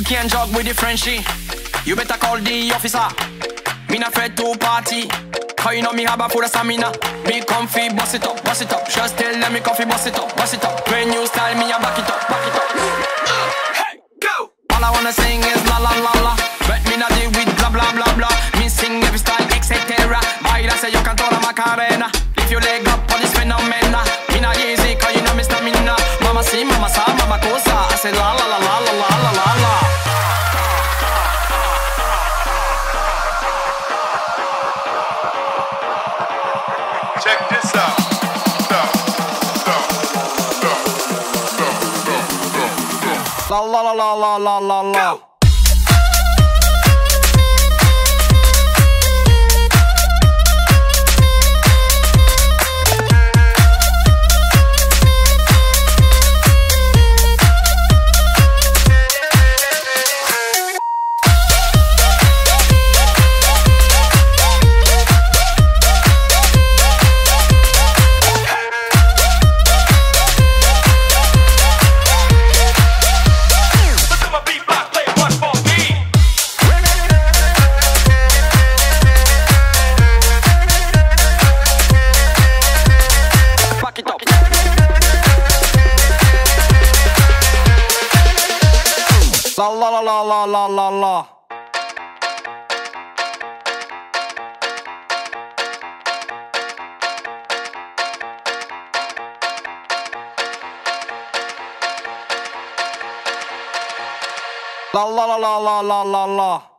You can't jog with the Frenchie. You better call the officer. Me not afraid to party. Cause you know me have a full of stamina. Me comfy, boss it up, boss it up. Just tell them me comfy, bust it up, bust it up. When you style me, I back it up, back it up. Hey, go! All I wanna sing is la la la la. But me not deal with blah blah blah blah. Me sing every style, etc. Baila say you can toda Macarena. If you leg up La la la la la la la la. La la la la la la la la. La la la la la la la la.